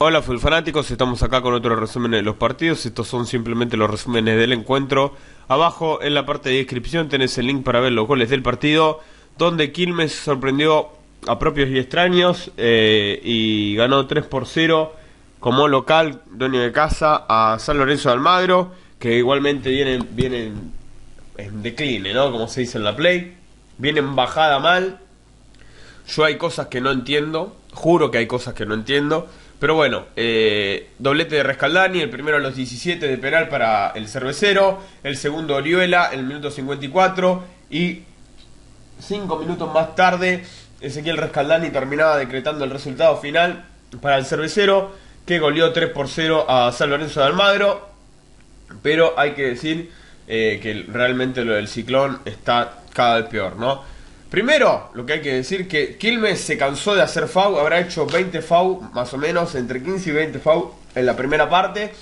Hola full fanáticos, estamos acá con otro resumen de los partidos. Estos son simplemente los resúmenes del encuentro. Abajo en la parte de descripción tenés el link para ver los goles del partido, donde Quilmes sorprendió a propios y extraños eh, y ganó 3 por 0 como local, dueño de casa, a San Lorenzo de Almagro, que igualmente vienen, vienen en decline, ¿no? Como se dice en la play. Vienen bajada mal. Yo hay cosas que no entiendo, juro que hay cosas que no entiendo. Pero bueno, eh, doblete de Rescaldani, el primero a los 17 de penal para el cervecero, el segundo Oriuela, el minuto 54 y 5 minutos más tarde Ezequiel Rescaldani terminaba decretando el resultado final para el cervecero que goleó 3 por 0 a San Lorenzo de Almagro. Pero hay que decir eh, que realmente lo del ciclón está cada vez peor, ¿no? Primero, lo que hay que decir que Quilmes se cansó de hacer FAU, habrá hecho 20 FAU, más o menos, entre 15 y 20 FAU en la primera parte.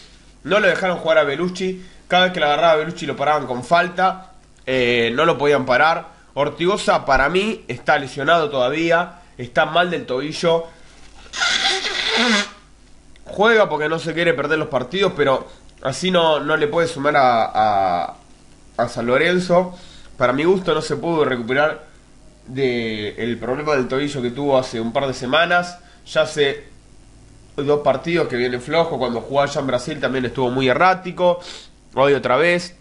No lo dejaron jugar a Belucci, cada vez que la agarraba a Belucci lo paraban con falta, eh, no lo podían parar. Ortigosa para mí está lesionado todavía, está mal del tobillo. Juega porque no se quiere perder los partidos, pero así no, no le puede sumar a, a, a San Lorenzo. Para mi gusto no se pudo recuperar de el problema del tobillo que tuvo hace un par de semanas. Ya hace dos partidos que viene flojo. Cuando jugó allá en Brasil también estuvo muy errático. Hoy otra vez.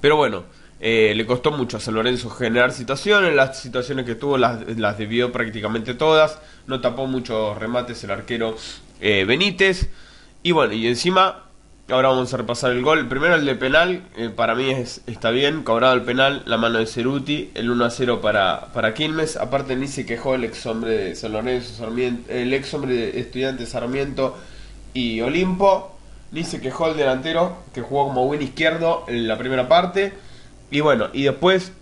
Pero bueno, eh, le costó mucho a San Lorenzo generar situaciones. Las situaciones que tuvo las, las debió prácticamente todas. No tapó muchos remates el arquero eh, Benítez. Y bueno, y encima Ahora vamos a repasar el gol. Primero el de penal, eh, para mí es, está bien, cobrado el penal, la mano de Ceruti, el 1 a 0 para, para Quilmes. Aparte ni se quejó el ex hombre de San Lorenzo, Sarmiento, el ex hombre de Estudiantes Sarmiento y Olimpo. Ni se quejó el delantero, que jugó como win izquierdo en la primera parte. Y bueno, y después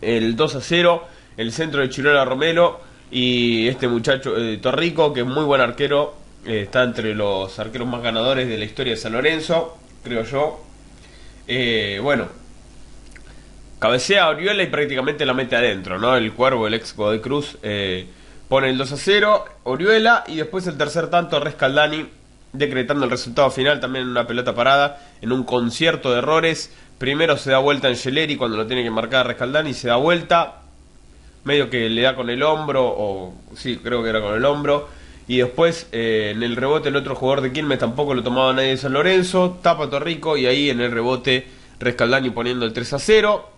el 2 a 0, el centro de Chirola Romero y este muchacho eh, Torrico, que es muy buen arquero, eh, está entre los arqueros más ganadores de la historia de San Lorenzo, creo yo. Eh, bueno, cabecea a Oriuela y prácticamente la mete adentro, ¿no? El cuervo, el ex de Cruz, eh, pone el 2 a 0, Oriuela y después el tercer tanto, Rescaldani, decretando el resultado final también en una pelota parada, en un concierto de errores. Primero se da vuelta en Geleri cuando lo tiene que marcar Rescaldani, se da vuelta, medio que le da con el hombro, o sí, creo que era con el hombro y después eh, en el rebote el otro jugador de Quilmes tampoco lo tomaba nadie de San Lorenzo. Tapa Torrico y ahí en el rebote Rescaldani poniendo el 3 a 0.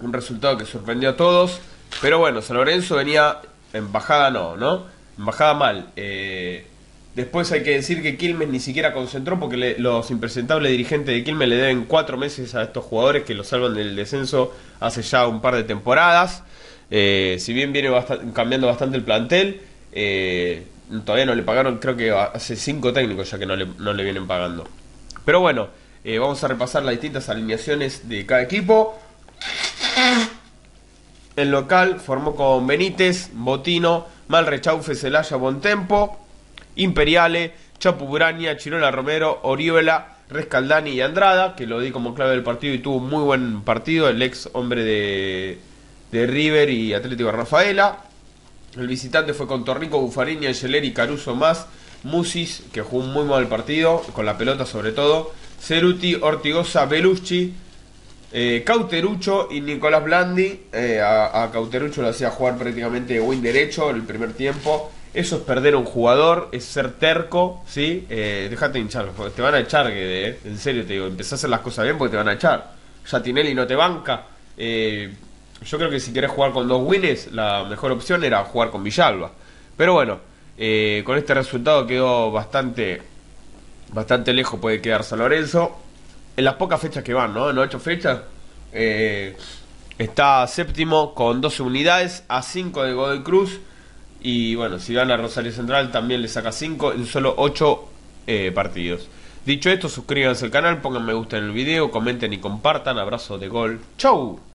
Un resultado que sorprendió a todos. Pero bueno, San Lorenzo venía en bajada no, ¿no? En bajada mal. Eh, después hay que decir que Quilmes ni siquiera concentró porque los impresentables dirigentes de Quilmes le deben cuatro meses a estos jugadores que lo salvan del descenso hace ya un par de temporadas. Eh, si bien viene cambiando bastante el plantel, eh, todavía no le pagaron, creo que hace cinco técnicos ya que no le, no le vienen pagando. Pero bueno, eh, vamos a repasar las distintas alineaciones de cada equipo. El local formó con Benítez, Botino, Malrechaufe, Celaya, Bontempo, Imperiale, Chapu Braña, Chirola Romero, Oriuela, Rescaldani y Andrada, que lo di como clave del partido y tuvo un muy buen partido, el ex hombre de, de River y Atlético Rafaela. El visitante fue con Torrico, Buffarini, Angeleri, Caruso más, Musis, que jugó un muy mal partido, con la pelota sobre todo, Ceruti, Ortigosa, Belucci, eh, Cauterucho y Nicolás Blandi. Eh, a, Cauterucho lo hacía jugar prácticamente win derecho en el primer tiempo. Eso es perder a un jugador, es ser terco, ¿sí? Eh, déjate hinchar, te van a echar, que en serio te digo, empezás a hacer las cosas bien porque te van a echar. Ya Tinelli no te banca. Eh, yo creo que si querés jugar con dos wins, la mejor opción era jugar con Villalba. Pero bueno, eh, con este resultado quedó bastante, bastante lejos, puede quedar San Lorenzo. En las pocas fechas que van, ¿no? En ocho fechas. Eh, está séptimo con 12 unidades, a 5 de Godoy Cruz. Y bueno, si gana Rosario Central también le saca 5 en solo 8 eh, partidos. Dicho esto, suscríbanse al canal, pongan me gusta en el video, comenten y compartan. Abrazo de gol. ¡Chau!